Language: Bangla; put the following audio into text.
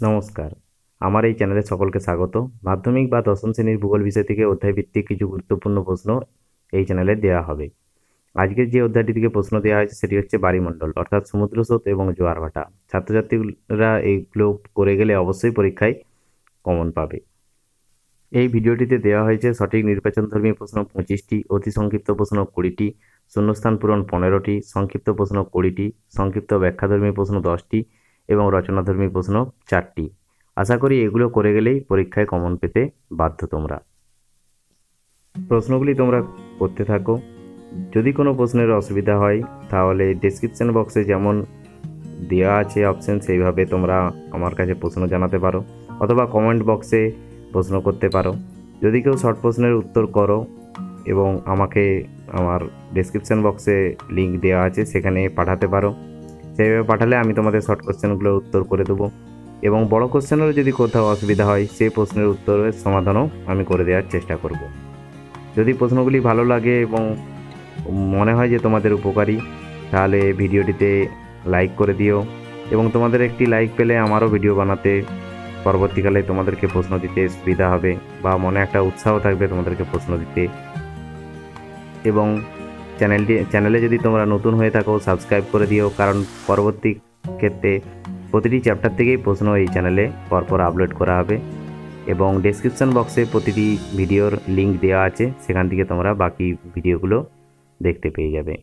নমস্কার। আমার এই চ্যানেলে সকলকে স্বাগত। মাধ্যমিক বা দশম শ্রেণির ভূগোল বিষয় থেকে অধ্যায়ভিত্তিক কিছু গুরুত্বপূর্ণ প্রশ্ন এই চ্যানেলে দেওয়া হবে। আজকের যে অধ্যায়টি থেকে প্রশ্ন দেওয়া হয়েছে সেটি হচ্ছে বাড়িমণ্ডল অর্থাৎ সমুদ্র স্রোত এবং জোয়ার ভাটা। ছাত্রছাত্রীরা এইগুলো করে গেলে অবশ্যই পরীক্ষায় কমন পাবে। এই ভিডিওটিতে দেওয়া হয়েছে সঠিক নির্বাচনধর্মী প্রশ্ন পঁচিশটি, অতি সংক্ষিপ্ত প্রশ্ন কুড়িটি, শূন্যস্থান পূরণ পনেরোটি, সংক্ষিপ্ত প্রশ্ন কুড়িটি, সংক্ষিপ্ত ব্যাখ্যাধর্মী প্রশ্ন দশটি এবং রচনাধর্মী প্রশ্ন চারটি। আশা করি এগুলো করে গেলেই পরীক্ষায় কমন পেতে বাধ্য তোমরা। প্রশ্নগুলি তোমরা করতে থাকো। যদি কোনো প্রশ্নের অসুবিধা হয়, তাহলে ডেসক্রিপশন বক্সে যেমন দেওয়া আছে অপশন সেইভাবে তোমরা আমার কাছে প্রশ্ন জানাতে পারো অথবা কমেন্ট বক্সে প্রশ্ন করতে পারো। যদি কেউ শর্ট প্রশ্নের উত্তর করো এবং আমাকে আমার ডেসক্রিপশন বক্সে লিঙ্ক দেওয়া আছে, সেখানে পাঠাতে পারো। সেইভাবে পাঠালে আমি তোমাদের শর্ট কোশ্চেনগুলোর উত্তর করে দেবো। এবং বড় কোশ্চেনেরও যদি কোথাও অসুবিধা হয়, সেই প্রশ্নের উত্তরের সমাধানও আমি করে দেওয়ার চেষ্টা করব। যদি প্রশ্নগুলি ভালো লাগে এবং মনে হয় যে তোমাদের উপকারী, তাহলে ভিডিওটিতে লাইক করে দিও। এবং তোমাদের একটি লাইক পেলে আমারও ভিডিও বানাতে পরবর্তীকালে তোমাদেরকে প্রশ্ন দিতে সুবিধা হবে বা মনে একটা উৎসাহ থাকবে তোমাদেরকে প্রশ্ন দিতে। এবং চ্যানেলটি চ্যানেলে যদি তোমরা নতুন হয়ে থাকো সাবস্ক্রাইব করে দিও, কারণ পরবর্তী ক্ষেত্রে প্রতিটি চ্যাপ্টার থেকেই প্রশ্ন এই চ্যানেলে পরপর আপলোড করা হবে এবং ডেসক্রিপশন বক্সে প্রতিটি ভিডিওর লিঙ্ক দেওয়া আছে। সেখান থেকে তোমরা বাকি ভিডিওগুলো দেখতে পেয়ে যাবে।